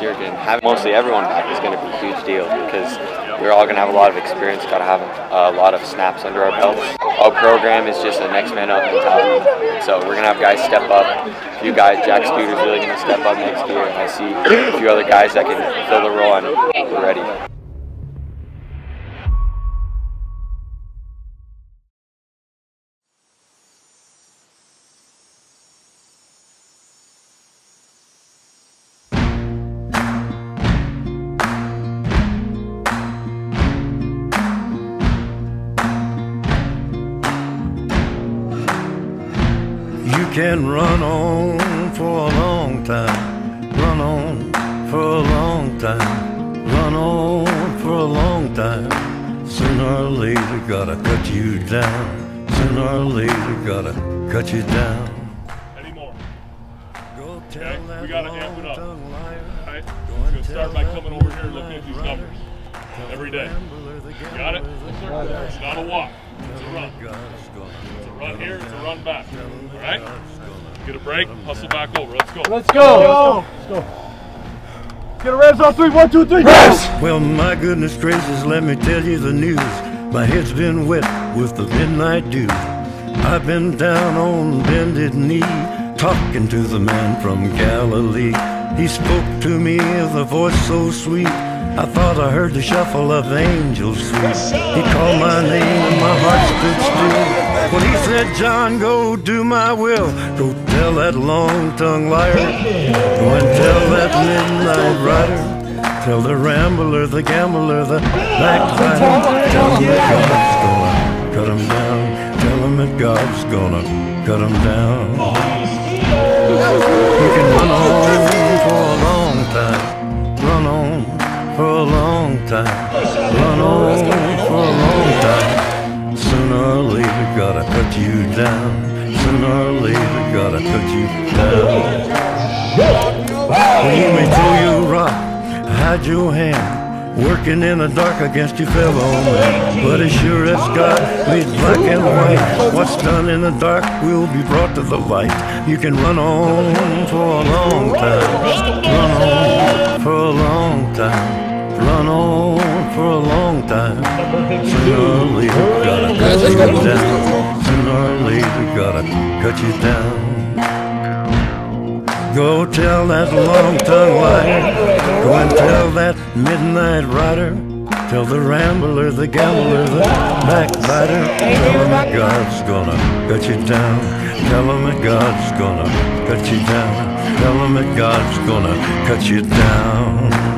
year again. Having mostly everyone back is going to be a huge deal because we're all going to have a lot of experience, got to have a lot of snaps under our belts. Our program is just a next man up mentality. So we're going to have guys step up. A few guys, Jack Studer's really going to step up next year, and I see a few other guys that can fill the role, and we're ready. Run on for a long time, run on for a long time. Sooner or later, gotta cut you down. Sooner or later, gotta cut you down. Any more? Go okay, we gotta amp it up. Alright, we're gonna start by coming over here and looking at these numbers every day. Got it? It's not a walk. It's a run. It's a run here, it's a run back. All right? Get a break, hustle back over. Let's go. Let's go. Let's go. Let's go. Get a revs on three, one, two, three. Revs! Well, my goodness gracious, let me tell you the news. My head's been wet with the midnight dew. I've been down on bended knee, talking to the man from Galilee. He spoke to me with a voice so sweet. I thought I heard the shuffle of angels. He called my name and my heart stood still. When he said, John, go do my will. Go tell that long-tongued liar. Go and tell that midnight rider. Tell the rambler, the gambler, the backbiter. Tell him that God's gonna cut him down. Tell him that God's gonna cut him down. You can run on for a long time. Run on for a long time. Run on for a long time. Sooner or later, gotta cut you down. Sooner or later, gotta cut you down. Well, you may throw your rock, hide your hand. Working in the dark against your fellow man. But as sure as God made black and white, what's done in the dark will be brought to the light. You can run on for a long time. Run on for a long time run on for a long time. Sooner or later, gotta cut you down. Sooner or later, gotta cut you down. Go tell that long-tongued liar. Go and tell that midnight rider. Tell the rambler, the gambler, the backbiter. Tell him that God's gonna cut you down. Tell him that God's gonna cut you down. Tell him that God's gonna cut you down.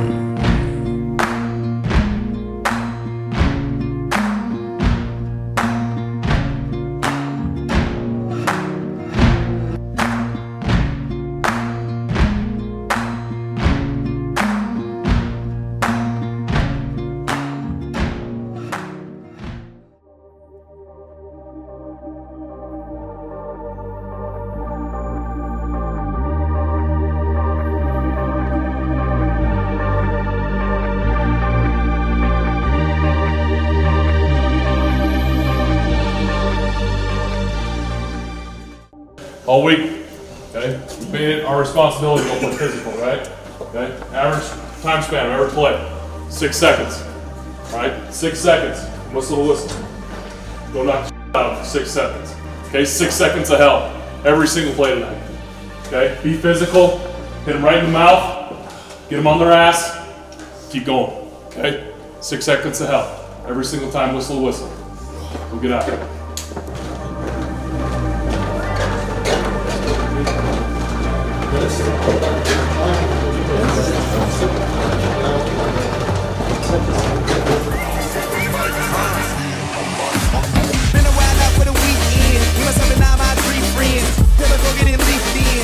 Six seconds. All right, six seconds. Whistle whistle. Go knock out for six seconds. Okay, six seconds of hell every single play tonight. Okay, be physical. Hit them right in the mouth. Get them on their ass. Keep going. Okay, six seconds of hell every single time. Whistle whistle. We'll get out.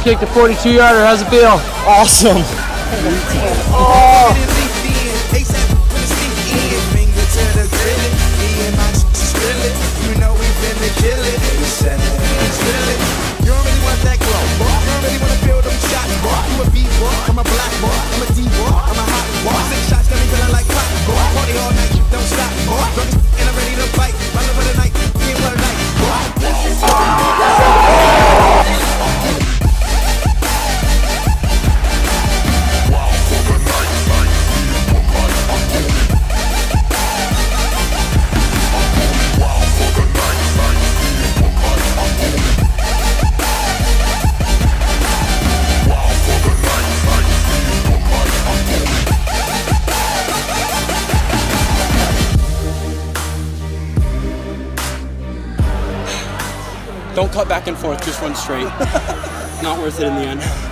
just kicked a 42 yarder. How's it feel? Awesome. cut back and forth, just run straight. Not worth it in the end.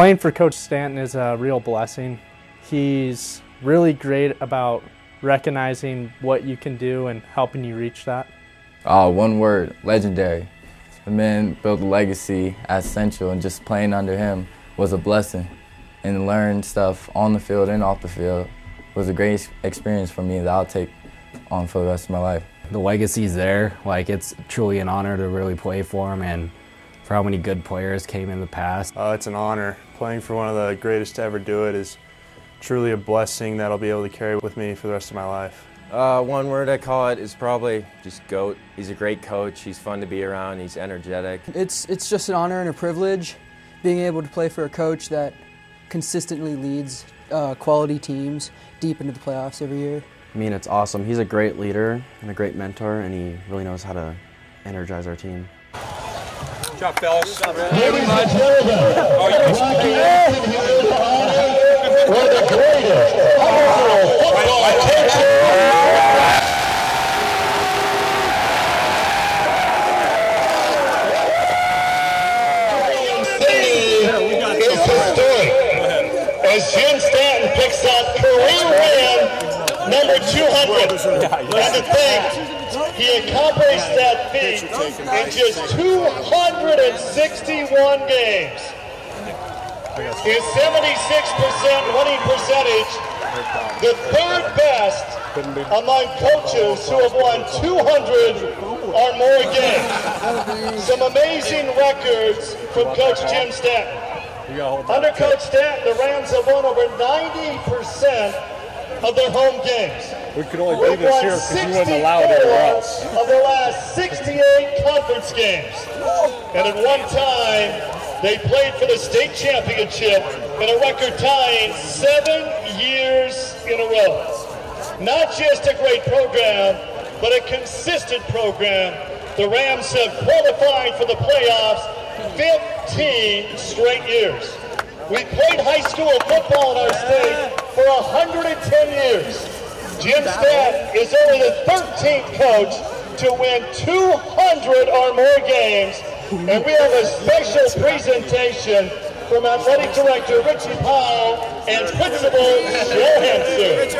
Playing for Coach Stanton is a real blessing. He's really great about recognizing what you can do and helping you reach that. Oh, one word, legendary. The man built a legacy at Central and just playing under him was a blessing. And learn stuff on the field and off the field was a great experience for me that I'll take on for the rest of my life. The legacy's there. Like it's truly an honor to really play for him and for how many good players came in the past. Uh, it's an honor. Playing for one of the greatest to ever do it is truly a blessing that I'll be able to carry with me for the rest of my life. Uh, one word I call it is probably just GOAT. He's a great coach. He's fun to be around. He's energetic. It's, it's just an honor and a privilege being able to play for a coach that consistently leads uh, quality teams deep into the playoffs every year. I mean, it's awesome. He's a great leader and a great mentor, and he really knows how to energize our team. Good job, fellas. Ladies and gentlemen, walking into the honor for the greatest. High school football is historic. As Jim Stanton picks up career win number 200. And to think he accomplished that feat in just 261 games. His 76% winning percentage, the third best among coaches who have won 200 or more games. Some amazing records from Coach Jim Stanton. Under Coach Stanton, the Rams have won over 90% of their home games. We could only do this here because you wouldn't allow it anywhere else. Of their last 68 conference games. And at one time, they played for the state championship in a record tying seven years in a row. not just a great program, but a consistent program. The Rams have qualified for the playoffs 15 straight years. We played high school football in our state for 110 years. Jim Stanton is only the 13th coach to win 200 or more games, and we have a special presentation from Athletic Director Richie Powell and Principal Johansson.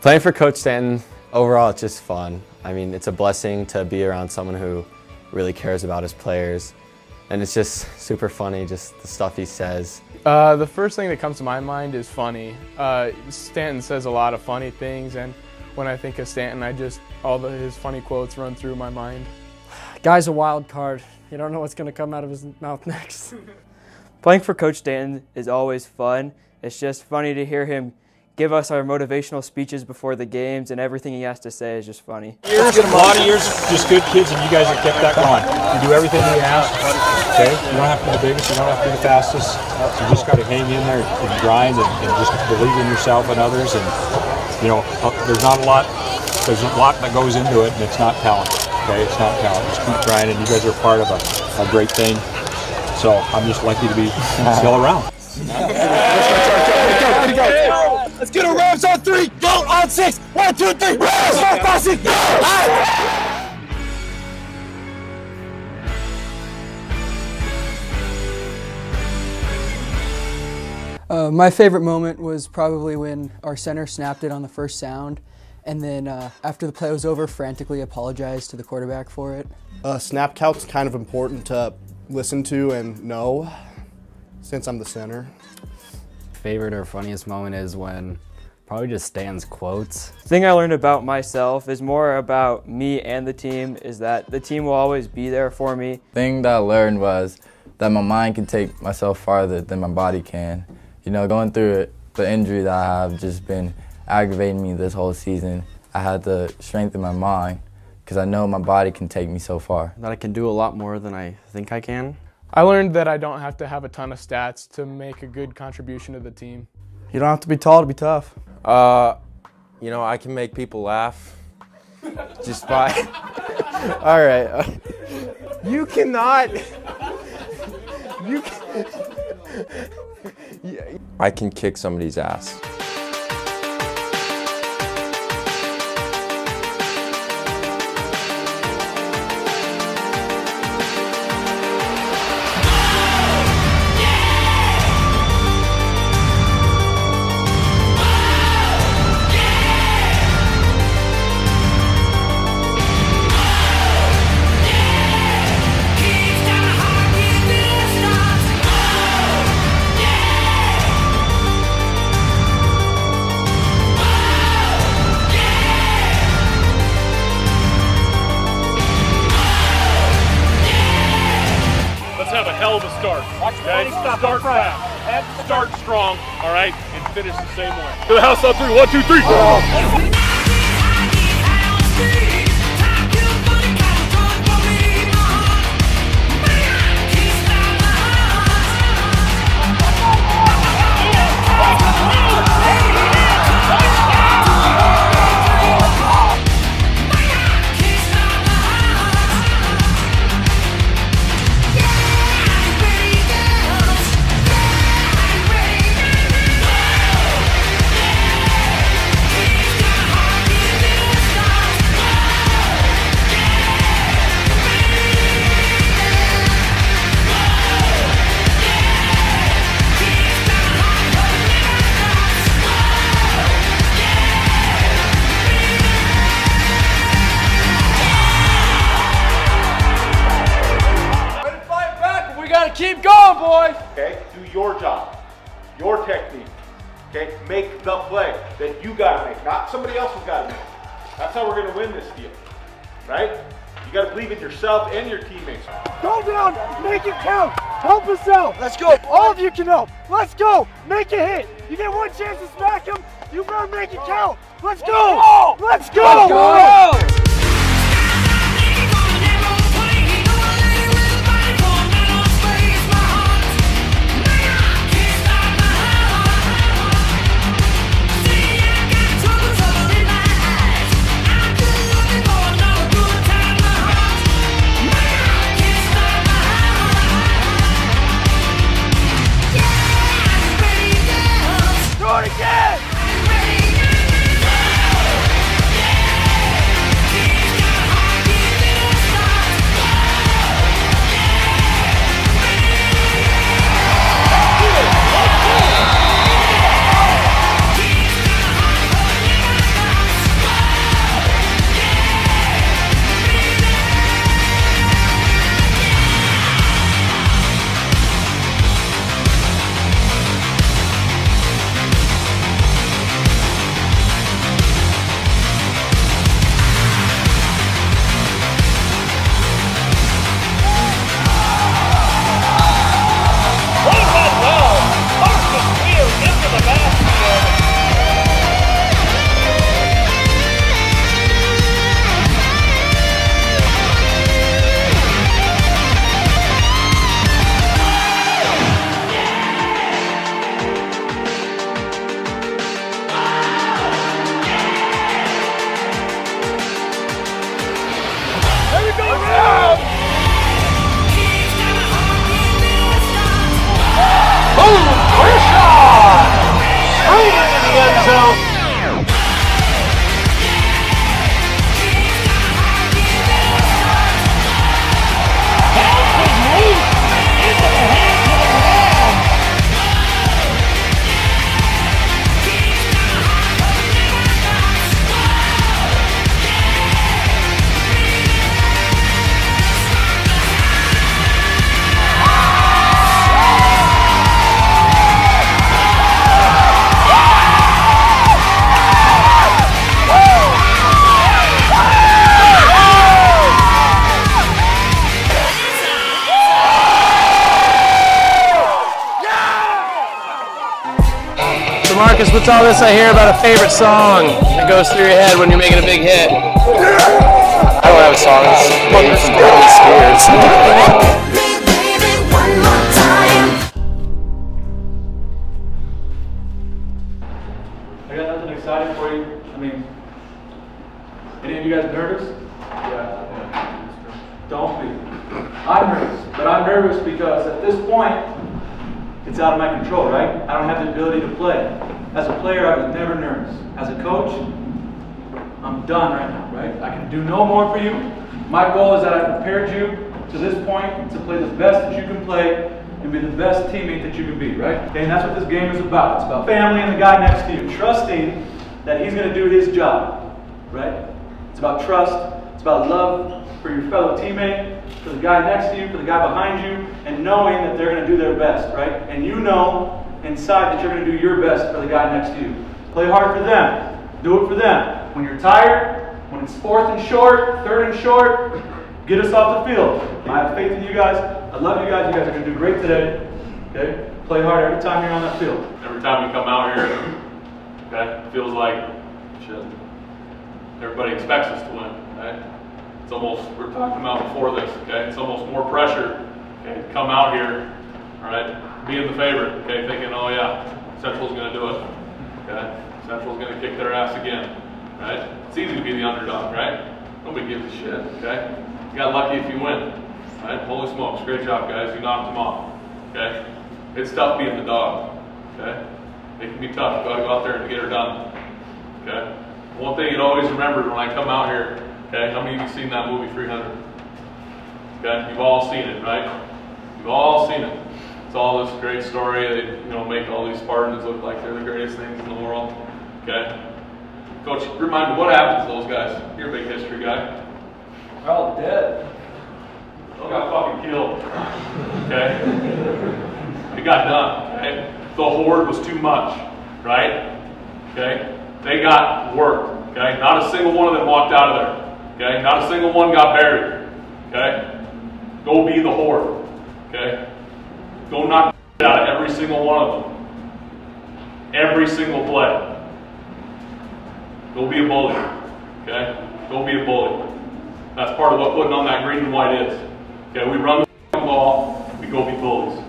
Playing for Coach Stanton, overall it's just fun. I mean, it's a blessing to be around someone who really cares about his players. And it's just super funny, just the stuff he says. Uh, the first thing that comes to my mind is funny. Uh, Stanton says a lot of funny things, and when I think of Stanton, I just, all the, his funny quotes run through my mind. Guy's a wild card. You don't know what's going to come out of his mouth next. Playing for Coach Stanton is always fun. It's just funny to hear him give us our motivational speeches before the games, and everything he has to say is just funny. Years, a lot of years, just good kids, and you guys have kept that going. You do everything we ask. Okay, you don't have to be the biggest, you don't have to be the fastest. You just got to hang in there and grind, and, and just believe in yourself and others. And you know, uh, there's not a lot. There's a lot that goes into it, and it's not talent. Okay, it's not talent. Just keep grinding. You guys are part of a, a great thing. So I'm just lucky to be still around. Let's get a Rams on three. Go on six. One, two, three. Rams, four, five, six. Go. Uh, my favorite moment was probably when our center snapped it on the first sound, and then uh, after the play was over, frantically apologized to the quarterback for it. Uh, snap count's kind of important to listen to and know, since I'm the center. Favorite or funniest moment is when probably just Stan's quotes. The thing I learned about myself is more about me and the team is that the team will always be there for me. thing that I learned was that my mind can take myself farther than my body can. You know, going through it, the injury that I have just been aggravating me this whole season. I had to strengthen my mind because I know my body can take me so far. That I can do a lot more than I think I can. I learned that I don't have to have a ton of stats to make a good contribution to the team. You don't have to be tall to be tough. Uh, you know, I can make people laugh just by. All right. You cannot. You can, I can kick somebody's ass. To the house on three. One, two, three. We right? You gotta believe in yourself and your teammates. Go down, make it count. Help us out. Let's go. All of you can help. Let's go. Make a hit. You get one chance to smack him. You better make it count. Let's go. Let's go. Let's go. So What's all this I hear about a favorite song that goes through your head when you're making a big hit? I don't have a song. It's from Britney Spears. Done right now, right? I can do no more for you. My goal is that I prepared you to this point to play the best that you can play and be the best teammate that you can be, right? And that's what this game is about. It's about family and the guy next to you, trusting that he's going to do his job, right? It's about trust. It's about love for your fellow teammate, for the guy next to you, for the guy behind you, and knowing that they're going to do their best, right? And you know inside that you're going to do your best for the guy next to you. Play hard for them. Do it for them. When you're tired, when it's fourth and short, third and short, get us off the field. I have faith in you guys. I love you guys. You guys are going to do great today. Okay? Play hard every time you're on that field. Every time we come out here, okay, it feels like shit. Everybody expects us to win, right? It's almost we we're talking about before this, okay? It's almost more pressure, okay, to come out here, all right, being the favorite, okay, thinking, oh yeah, Central's gonna do it. Okay? Central's gonna kick their ass again. Right? It's easy to be the underdog, right? Nobody gives a shit, okay? You got lucky if you win. Right? Holy smokes, great job guys, you knocked them off. Okay? It's tough being the dog. Okay? It can be tough. You gotta go out there and get her done. Okay? One thing you always remember when I come out here, okay, how many of you seen that movie 300? Okay, you've all seen it, right? You've all seen it. It's all this great story. They, you know, make all these Spartans look like they're the greatest things in the world. Okay, Coach, remind me what happened to those guys. You're a big history guy. They're all dead. They got fucking killed. Okay, it got done. Okay, the horde was too much. Right? Okay, they got worked. Okay, not a single one of them walked out of there. Okay, not a single one got buried. Okay, go be the horde. Okay. Go knock out of every single one of them. Every single play. Go be a bully. Okay? Go be a bully. That's part of what putting on that green and white is. Okay, we run the ball, we go be bullies.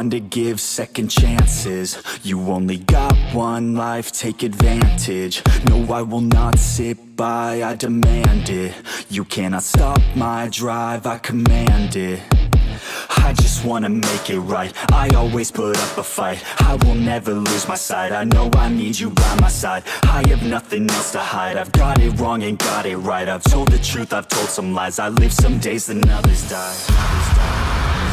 One to give second chances. You only got one life, take advantage. No, I will not sit by, I demand it. You cannot stop my drive, I command it. I just wanna make it right. I always put up a fight. I will never lose my sight. I know I need you by my side. I have nothing else to hide. I've got it wrong and got it right. I've told the truth, I've told some lies. I live some days, and others die, others die.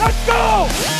Let's go!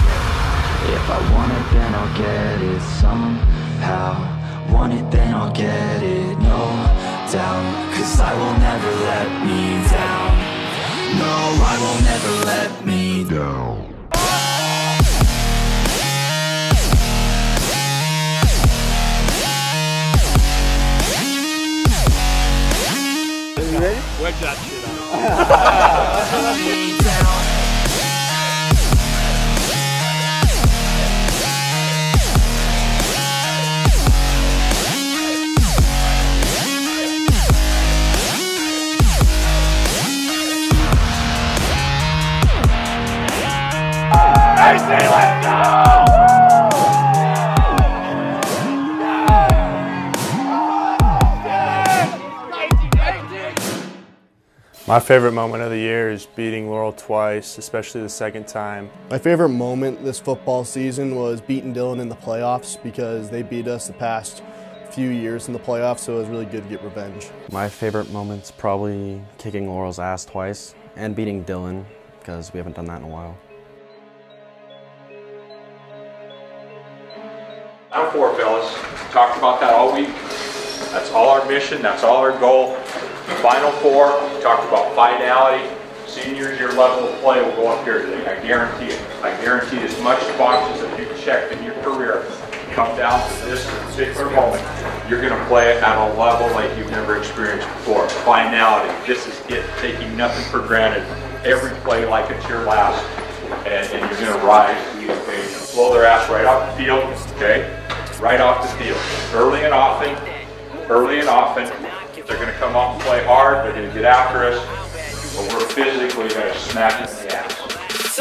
If I want it, then I'll get it somehow Want it, then I'll get it, no doubt Cause I will never let me down No, I will never let me down Are you ready? Wedge that shit out. AC My favorite moment of the year is beating Laurel twice, especially the second time. My favorite moment this football season was beating Dillon in the playoffs because they beat us the past few years in the playoffs, so it was really good to get revenge. My favorite moment's probably kicking Laurel's ass twice and beating Dillon because we haven't done that in a while. Final four, fellas. Talked about that all week. That's all our mission. That's all our goal. Final four. Talked about finality. Seniors, your level of play will go up here today. I guarantee it. I guarantee as much boxes as you've checked in your career come down to this particular moment, you're going to play it at a level like you've never experienced before. Finality. This is it. Taking nothing for granted. Every play like it's your last, and, and you're going to rise to the occasion. Blow their ass right off the field. Okay right off the field. Early and often, early and often, they're going to come up and play hard, they're going to get after us, but we're physically going to smack them in the ass.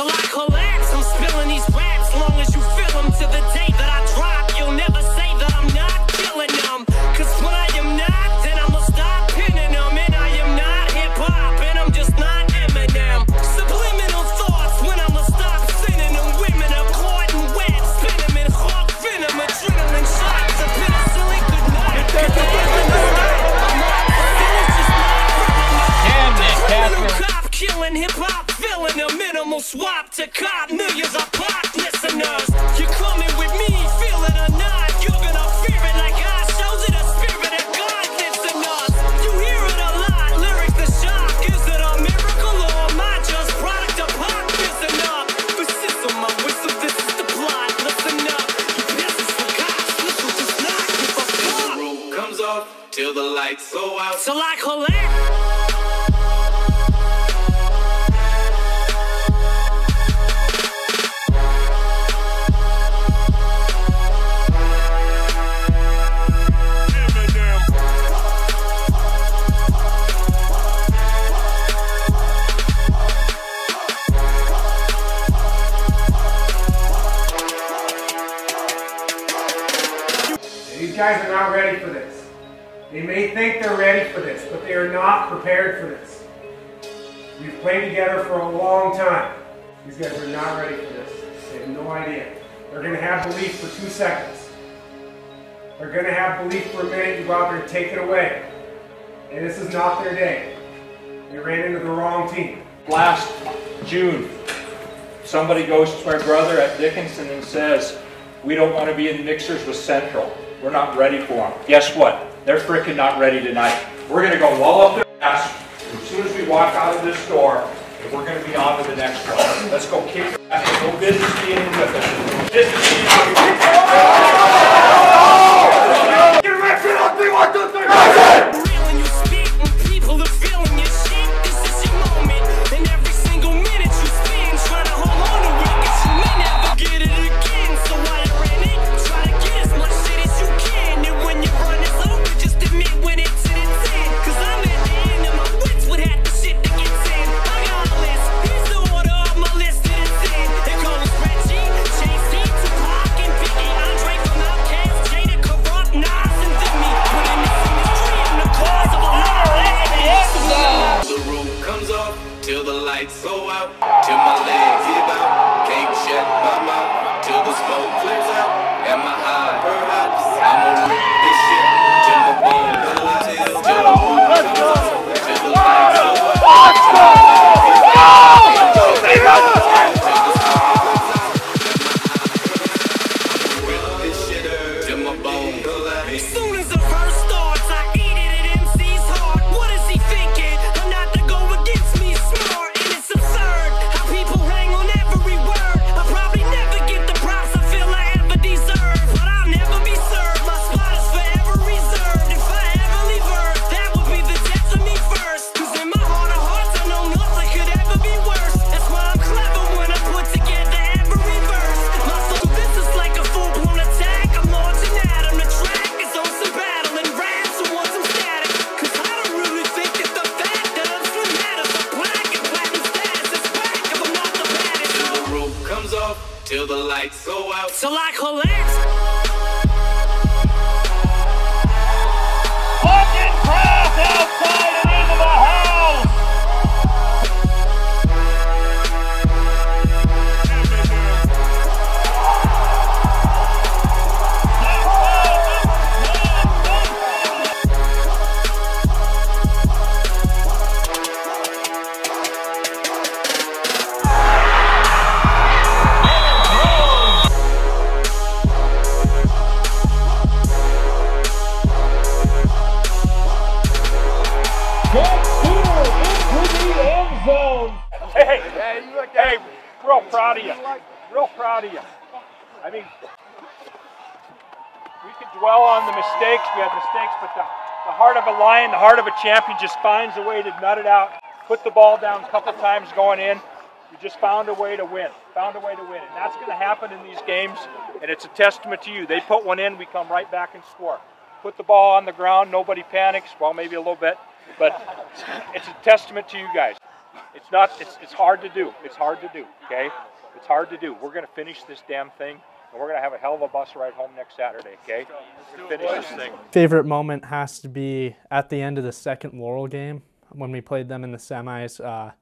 A minimal swap to cop millions of pop listeners. You're coming with me, feel it or not. You're gonna fear it like I shows it a spirit of God lives in us. You hear it a lot, lyrics the shock. Is it a miracle or am I just product of pop? Listen up, this is on my whistle, this is the plot. Listen up, you peasants for cops. Listen, just not give a fuck. Comes off till the lights go out. Till I prepared for this. We've played together for a long time. These guys are not ready for this. They have no idea. They're going to have belief for two seconds. They're going to have belief for a minute. You go out there and take it away. And this is not their day. They ran into the wrong team. Last June, somebody goes to my brother at Dickinson and says, we don't want to be in mixers with Central. We're not ready for them. Guess what? They're freaking not ready tonight. We're going to go wall up their as soon as we walk out of this door, we're going to be on to the next one. Let's go kick ass no business being with us. Business being with us. Get ready. record on a lion, the heart of a champion just finds a way to nut it out, put the ball down a couple times going in. We just found a way to win, found a way to win. And that's going to happen in these games, and it's a testament to you. They put one in, we come right back and score. Put the ball on the ground, nobody panics. Well, maybe a little bit, but it's a testament to you guys. It's not, it's, it's hard to do. It's hard to do, okay? It's hard to do. We're going to finish this damn thing, and we're going to have a hell of a bus ride home next Saturday, okay? We're finish this thing. Favorite moment has to be at the end of the second Laurel game when we played them in the semis. Uh,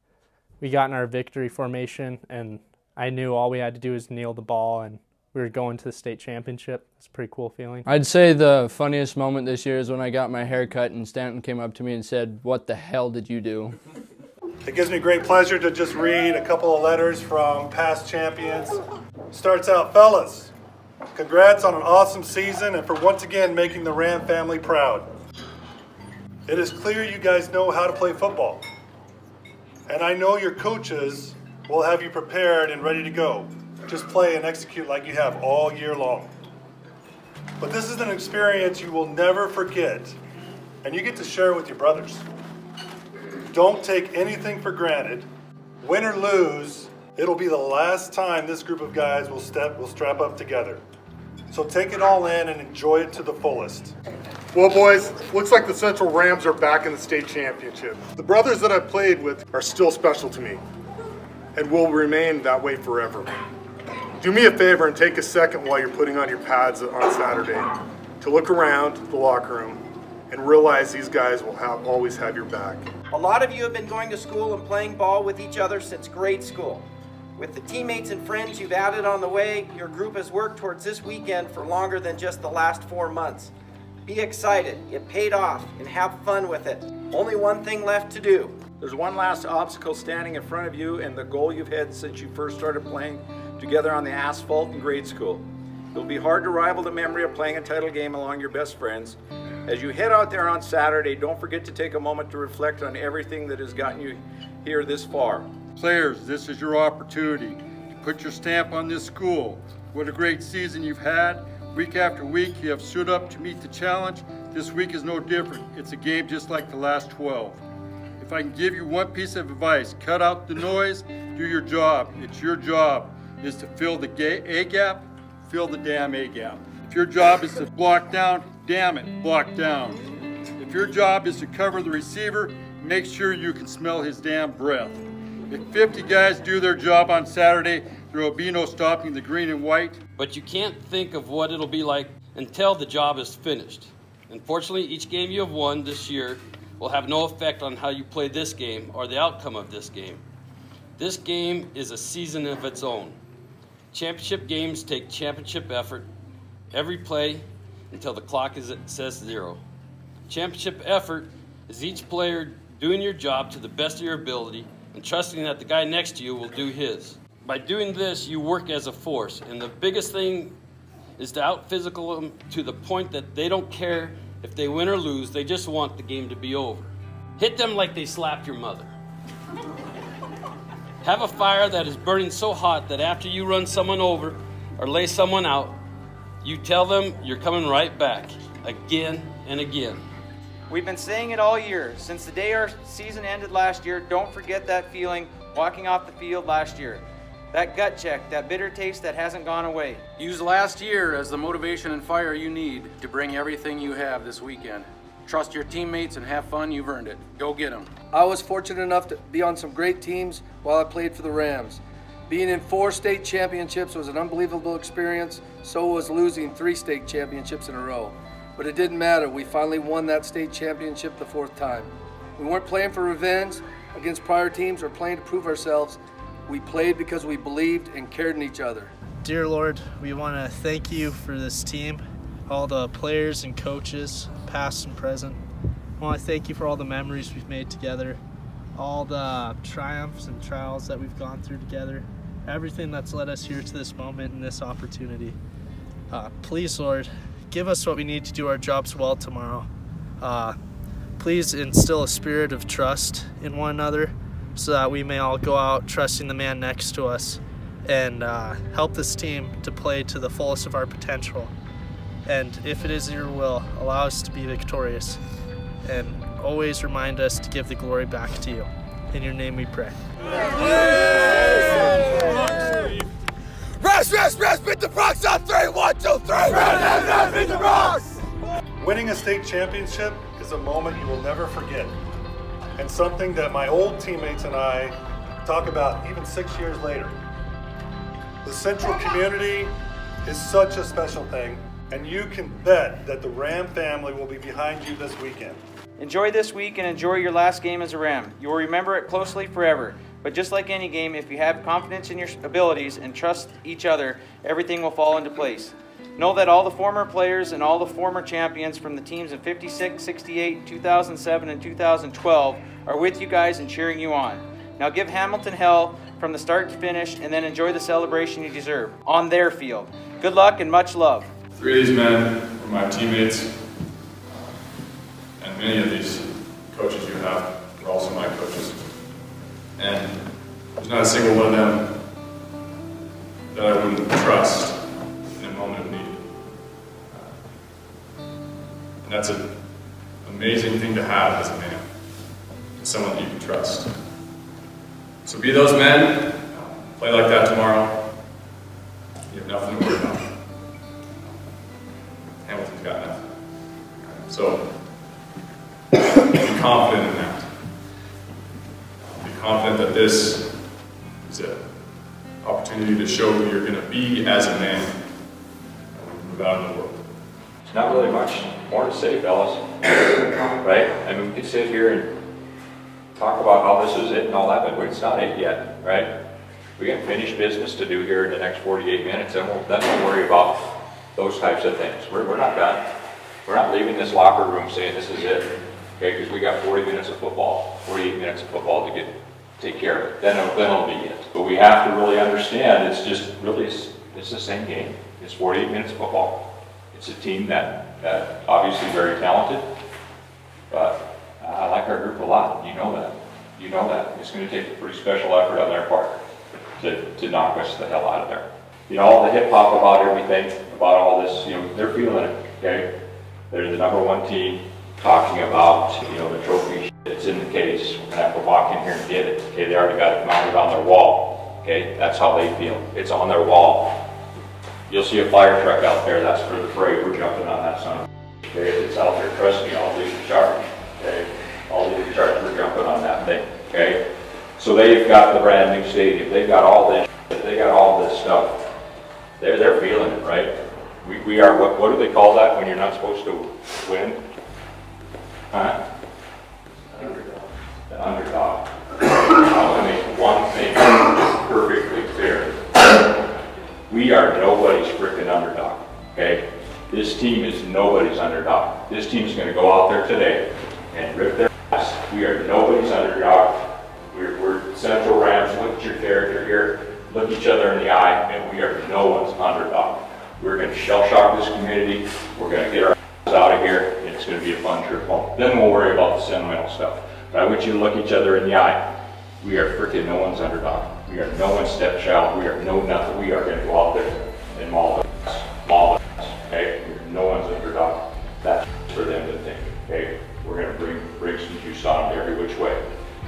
we got in our victory formation, and I knew all we had to do was kneel the ball, and we were going to the state championship. It's a pretty cool feeling. I'd say the funniest moment this year is when I got my hair cut and Stanton came up to me and said, What the hell did you do? It gives me great pleasure to just read a couple of letters from past champions. Starts out, fellas, congrats on an awesome season and for once again making the Ram family proud. It is clear you guys know how to play football. And I know your coaches will have you prepared and ready to go. Just play and execute like you have all year long. But this is an experience you will never forget, and you get to share it with your brothers. Don't take anything for granted. Win or lose, it'll be the last time this group of guys will step will strap up together. So take it all in and enjoy it to the fullest. Well, boys, looks like the Central Rams are back in the state championship. The brothers that I've played with are still special to me and will remain that way forever. Do me a favor and take a second while you're putting on your pads on Saturday to look around the locker room and realize these guys will have, always have your back. A lot of you have been going to school and playing ball with each other since grade school. With the teammates and friends you've added on the way, your group has worked towards this weekend for longer than just the last four months. Be excited, it paid off, and have fun with it. Only one thing left to do. There's one last obstacle standing in front of you and the goal you've had since you first started playing together on the asphalt in grade school. It'll be hard to rival the memory of playing a title game along your best friends. As you head out there on Saturday, don't forget to take a moment to reflect on everything that has gotten you here this far. Players, this is your opportunity to put your stamp on this school. What a great season you've had. Week after week, you have stood up to meet the challenge. This week is no different. It's a game just like the last 12. If I can give you one piece of advice, cut out the noise, do your job. It's your job is to fill the A gap, fill the damn A gap. If your job is to block down, damn it, block down. If your job is to cover the receiver, make sure you can smell his damn breath. If 50 guys do their job on Saturday, there will be no stopping the green and white. But you can't think of what it'll be like until the job is finished. Unfortunately, each game you have won this year will have no effect on how you play this game or the outcome of this game. This game is a season of its own. Championship games take championship effort every play until the clock is says zero. Championship effort is each player doing your job to the best of your ability and trusting that the guy next to you will do his. By doing this, you work as a force, and the biggest thing is to out physical them to the point that they don't care if they win or lose, they just want the game to be over. Hit them like they slapped your mother. Have a fire that is burning so hot that after you run someone over or lay someone out, you tell them you're coming right back again and again. We've been saying it all year. Since the day our season ended last year, don't forget that feeling walking off the field last year. That gut check, that bitter taste that hasn't gone away. Use last year as the motivation and fire you need to bring everything you have this weekend. Trust your teammates and have fun, you've earned it. Go get them. I was fortunate enough to be on some great teams while I played for the Rams. Being in four state championships was an unbelievable experience, so was losing three state championships in a row. But it didn't matter, we finally won that state championship the fourth time. We weren't playing for revenge against prior teams or playing to prove ourselves. We played because we believed and cared in each other. Dear Lord, we want to thank you for this team, all the players and coaches, past and present. I want to thank you for all the memories we've made together, all the triumphs and trials that we've gone through together, everything that's led us here to this moment and this opportunity. Uh, please, Lord, give us what we need to do our jobs well tomorrow. Uh, please instill a spirit of trust in one another so that we may all go out trusting the man next to us and uh, help this team to play to the fullest of our potential. And if it is your will, allow us to be victorious. And always remind us to give the glory back to you. In your name we pray. Rest, rest, rest, beat the Broncs two, three. Rest, rest, rest, beat the Broncs. Winning a state championship is a moment you will never forget, and something that my old teammates and I talk about even six years later. The Central community is such a special thing, and you can bet that the Ram family will be behind you this weekend. Enjoy this week and enjoy your last game as a Ram. You will remember it closely forever. But just like any game, if you have confidence in your abilities and trust each other, everything will fall into place. Know that all the former players and all the former champions from the teams in 56, 68, 2007, and 2012 are with you guys and cheering you on. Now give Hamilton hell from the start to finish and then enjoy the celebration you deserve on their field. Good luck and much love. Three of these men were my teammates, and many of these coaches you have were also my coaches. And there's not a single one of them that I wouldn't trust that's an amazing thing to have as a man, someone that you can trust. So be those men, play like that tomorrow. You have nothing to worry about. Hamilton's got nothing. So be confident in that. Be confident that this is an opportunity to show who you're going to be as a man when you move out in the world. It's not really much more to say, fellas. right? I mean, we could sit here and talk about how this is it and all that, but it's not it yet, right? We got finished business to do here in the next 48 minutes, and we'll, then we'll worry about those types of things. We're, we're not done. We're not leaving this locker room saying this is it, okay? Because we got 40 minutes of football, 48 minutes of football to get take care of it. Then it'll, then it'll be it. But we have to really understand it's just really it's, it's the same game. It's 48 minutes of football. It's a team that, that obviously very talented, but I like our group a lot. You know that. You know that. It's going to take a pretty special effort on their part to, to knock us the hell out of there. You know, all the hip hop about everything, about all this, you know, they're feeling it, okay? They're the number one team talking about, you know, the trophy that's in the case. We're going to have to walk in here and get it. Okay, they already got it mounted on their wall. Okay, that's how they feel. It's on their wall. You'll see a fire truck out there. That's for the parade. We're jumping on that son. Okay, it's out there. Trust me, I'll leave the charge. Okay, I'll leave the charge. We're jumping on that thing. Okay, so they've got the brand new stadium. They've got all this. They got all this stuff. They're they're feeling it, right? We we are. What what do they call that when you're not supposed to win? Huh? The underdog. I want to make one thing perfectly clear. We are nobody's freaking underdog, okay? This team is nobody's underdog. This team's going to go out there today and rip their ass. We are nobody's underdog. We're, we're Central Rams. Look at your character here. Look each other in the eye, and we are no one's underdog. We're going to shell shock this community. We're going to get our out of here, and it's going to be a fun trip home. Then we'll worry about the sentimental stuff. But I want you to look each other in the eye. We are freaking no one's underdog. We are no one's stepchild. We are no nothing. We are going to go out there and maul them. Maul them. Okay? We are no one's underdog. That's for them to think. Okay? We're going to bring, bring some juice on every which way.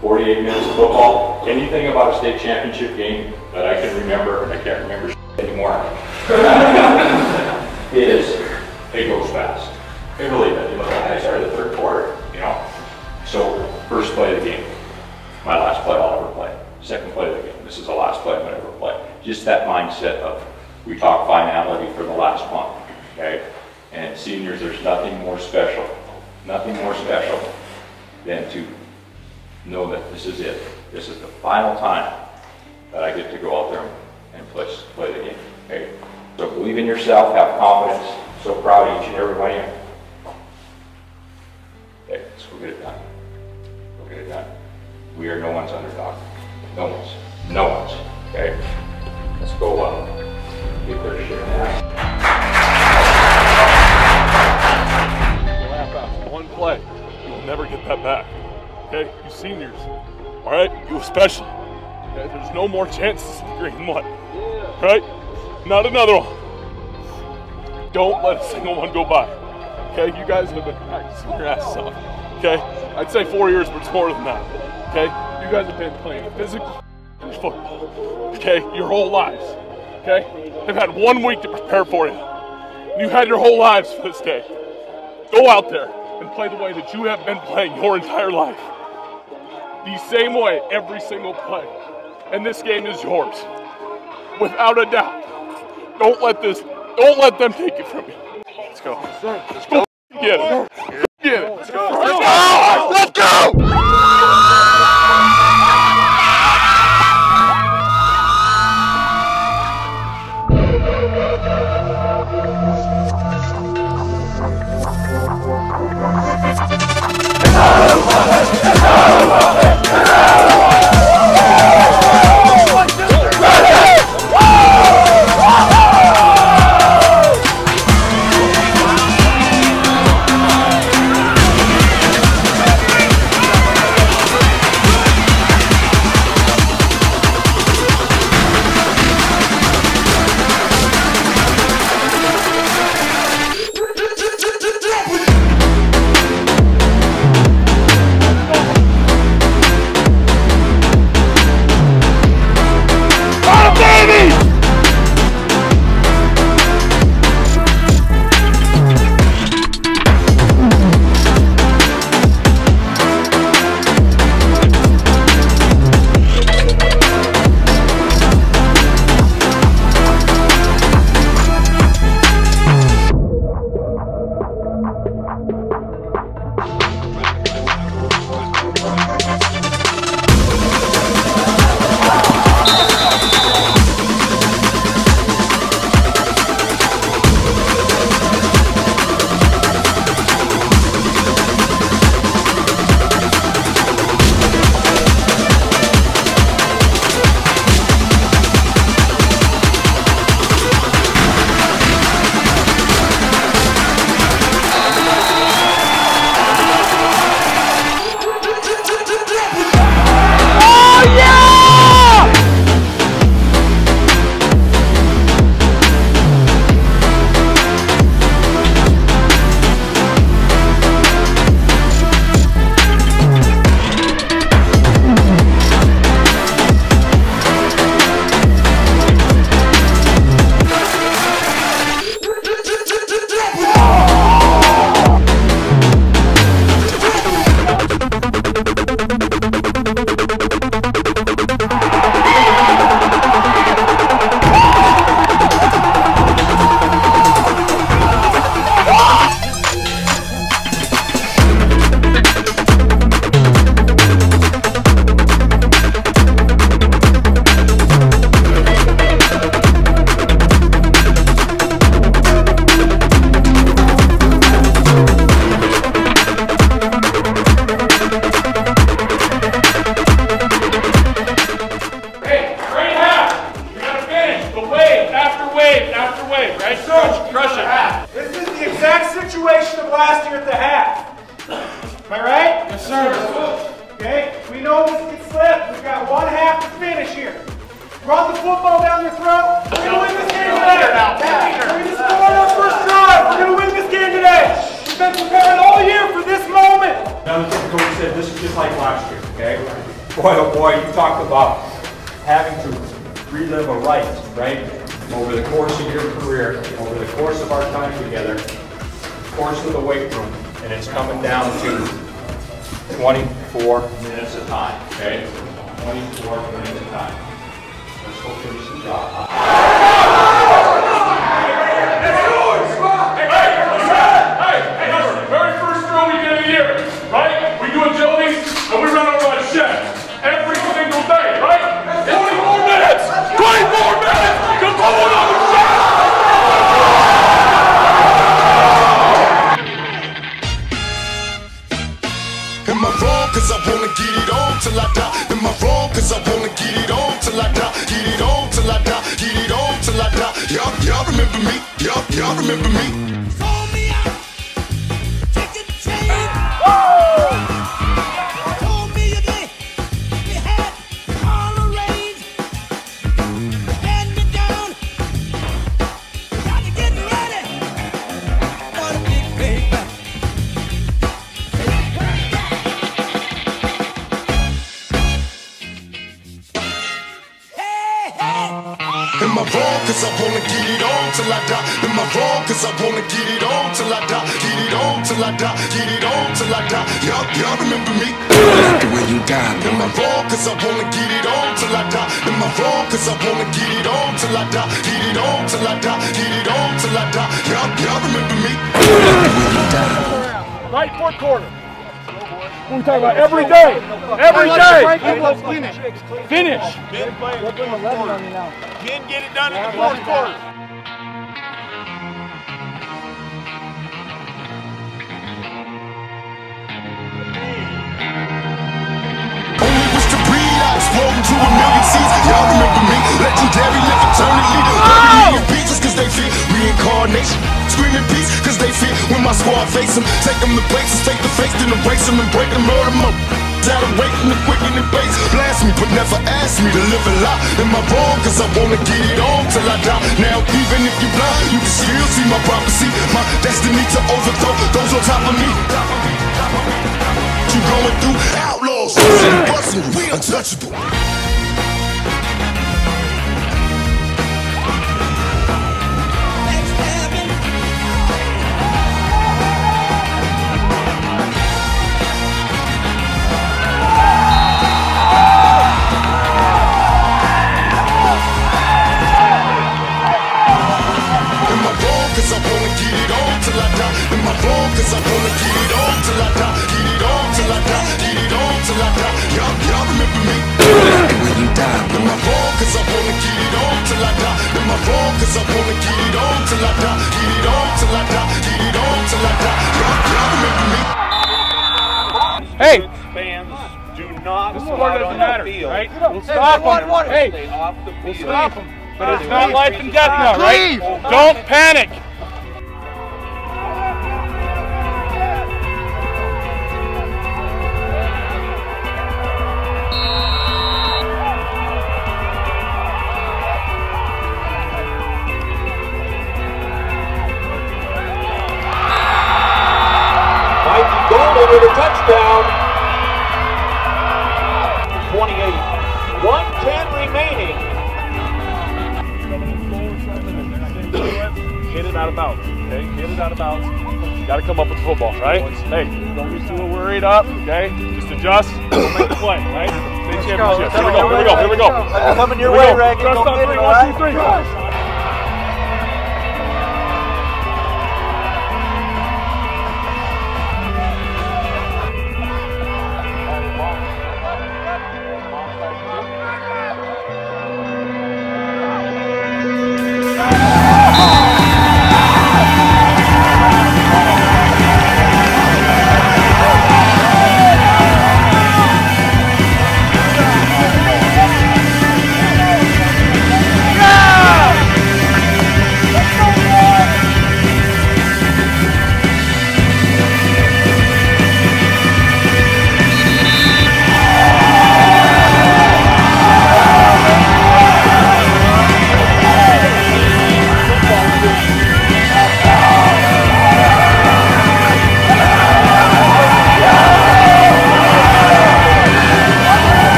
48 minutes of football. Anything about a state championship game that I can remember, and I can't remember anymore, is it goes fast. It really does. You look at the third quarter, you know. So first play of the game, my last play I'll ever play. Second play of the game, this is the last play I'm gonna ever play. Just that mindset of we talk finality for the last month, okay? And seniors, there's nothing more special, nothing more special than to know that this is it. This is the final time that I get to go out there and play, play the game. Okay? So believe in yourself, have confidence. So proud of each and every one of you. Okay, let's go get it done. Go get it done. We are no one's underdog. No one's. No one's. Okay? Let's go uh, get their shit play. You will never get that back. Okay? You seniors, All right, you especially. Okay, there's no more chances of green one. All right, not another one. Don't let a single one go by. Okay, you guys have been practicing your asses off. Okay, I'd say four years, but it's more than that. Okay, you guys have been playing physical football. Okay, your whole lives. Okay, they've had one week to prepare for you. You had your whole lives for this day. Go out there and play the way that you have been playing your entire life. The same way every single play. And this game is yours. Without a doubt. Don't let this, don't let them take it from you. Let's go. Let's go. Get it. Get it. Let's go. Let's go. Let's go. Squad face them. Take them to places, take the face, then erase them and break them, murder them up. Out of waiting the quicken and base. Blast me, but never ask me to live a lie. Am I wrong? Cause I wanna get it on till I die. Now, even if you're blind, you can still see my prophecy. My destiny to overthrow those on top of me. You going through outlaws, busting you, untouchable. Die. Am I wrong? Cause I wanna get it on till I die. Get it on till I die. Get it on till I die. Y'all, y'all remember me? When you die. Am I wrong? Cause I wanna get it on till I die. Am I wrong? Cause I wanna get it on till I die. Get it on till I die. Get it on till I die. Y'all, y'all remember me? Hey. Fans do not This is go where it out doesn't matter, field. right? We'll stop them. Hey, Stay off the we'll stop them. But it's not life and death now, right? Please. Don't panic. Mikey Golden with a touchdown. 28. 110 remaining. Hit it out of bounds. Okay, hit it out of bounds. You got to come up with the football, right? Hey, don't get too worried up. Okay, just adjust. Don't make the play, right? State championship. Here we go. Here we go. Here we go. I'm coming your way, go. Reagan. Trust on get three. it, One, all two, three.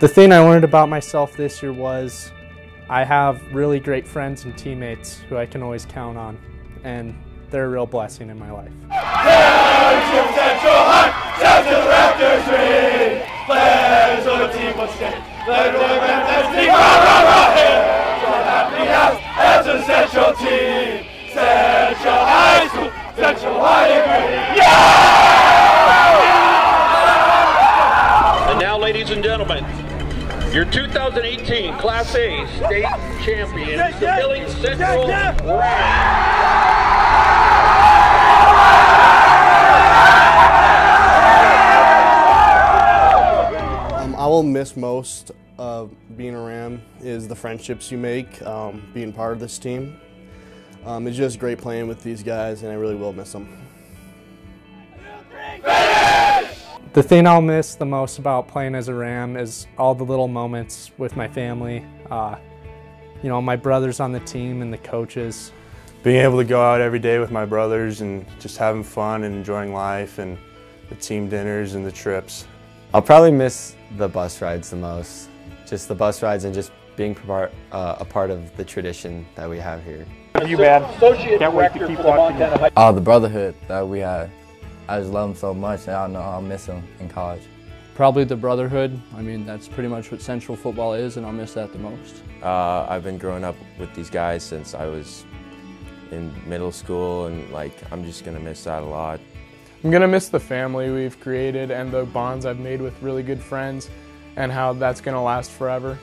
The thing I learned about myself this year was I have really great friends and teammates who I can always count on, and they're a real blessing in my life. And now, ladies and gentlemen, your 2018 Class A state champions, the Billings Central Rams. Um, I will miss most of being a Ram is the friendships you make, um, being part of this team. Um, it's just great playing with these guys, and I really will miss them. The thing I'll miss the most about playing as a Ram is all the little moments with my family. Uh, you know, my brothers on the team and the coaches. Being able to go out every day with my brothers and just having fun and enjoying life and the team dinners and the trips. I'll probably miss the bus rides the most. Just the bus rides and just being part, uh, a part of the tradition that we have here. You man, can't wait to keep watching. Oh, the brotherhood that we had. I just love them so much, and I don't know I'll miss them in college. Probably the brotherhood. I mean, that's pretty much what Central football is, and I'll miss that the most. Uh, I've been growing up with these guys since I was in middle school, and like I'm just gonna miss that a lot. I'm gonna miss the family we've created and the bonds I've made with really good friends, and how that's gonna last forever.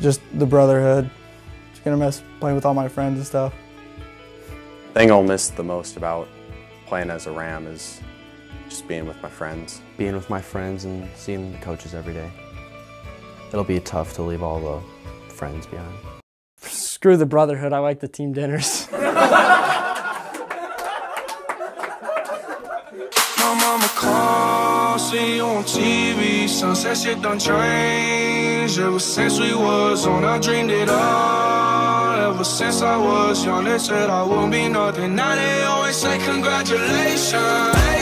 Just the brotherhood. Just gonna miss playing with all my friends and stuff. thing I'll miss the most about playing as a Ram is just being with my friends. Being with my friends and seeing the coaches every day. It'll be tough to leave all the friends behind. Screw the brotherhood, I like the team dinners. My mama calls, see you on TV. Sunset shit done changed. Ever since we was on, I dreamed it all. Ever since I was young, they said I wouldn't be nothing. Now they always say congratulations.